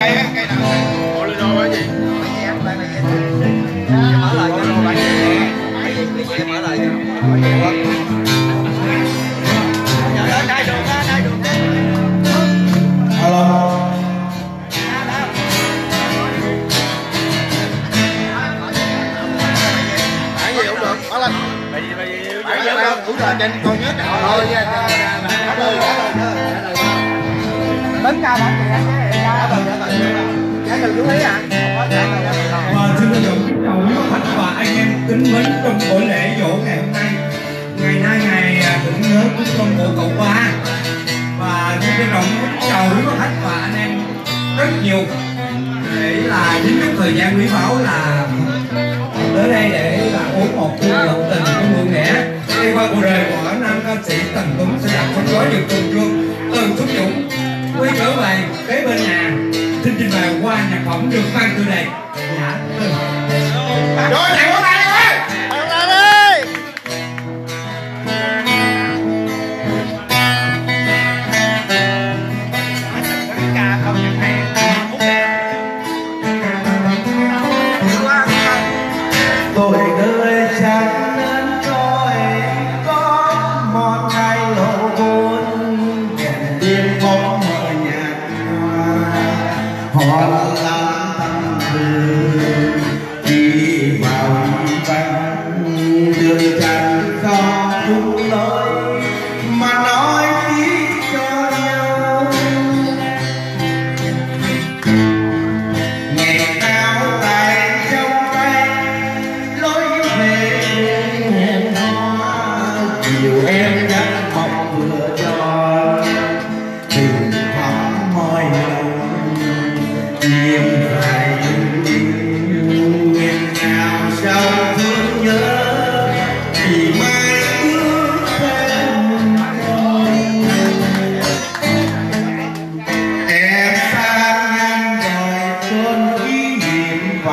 cây á cây nào bộ lô đô á chị mở lời cho đồ bạn chị mở lời cho Hello. Bạn gì cũng được, bỏ lên. Bạn gì bạn gì? Bạn gì không? Cũng rồi, trên con nhất. Thôi nha. Đánh ca bạn kìa và xin được kính chào quý khách và anh em kính mến trong buổi lễ dỗ ngày hôm nay ngày nay ngày tưởng nhớ của con bộ cậu ba và xin được rộng kính chào quý khách và anh em rất nhiều để là chính thức thời gian quý báu là tới đây để Go.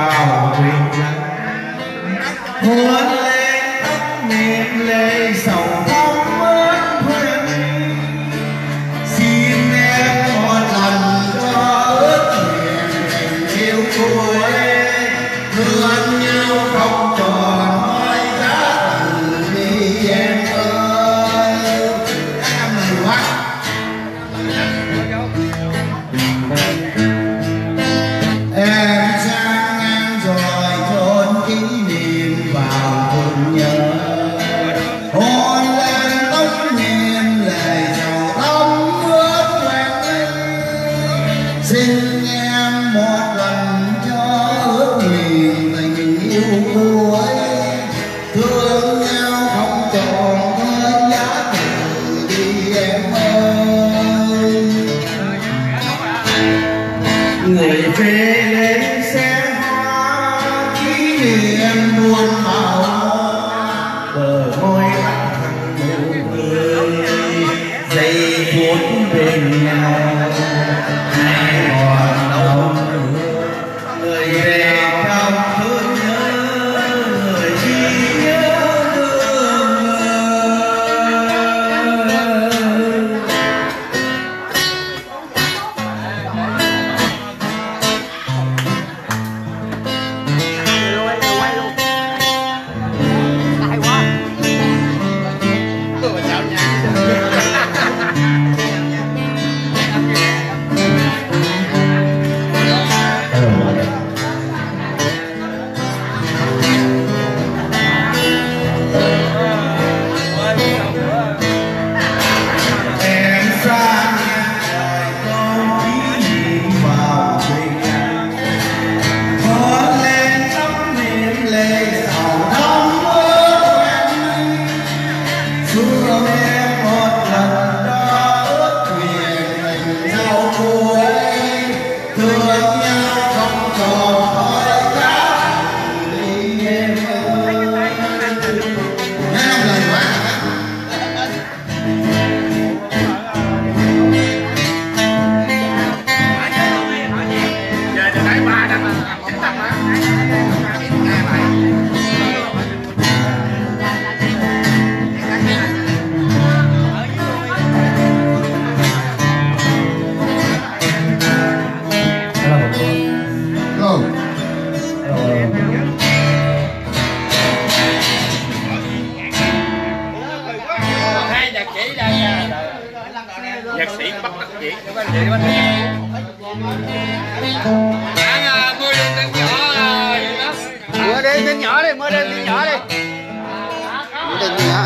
vào mình Hôn lên tóc sầu không mất Xin em một lần cho ước nguyện tình yêu của em Thương Amen. nhạc sĩ bắt đắc dĩ mưa đêm tiếng nhỏ mưa đêm tiếng nhỏ đi mưa đêm tiếng nhỏ đi. Mưa đêm tiếng nhỏ.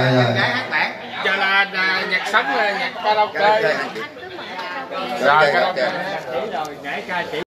rồi. gái hát bản giờ dạ là, là nhạc sống nhạc karaoke. Rồi karaoke. Rồi nhảy ca chỉ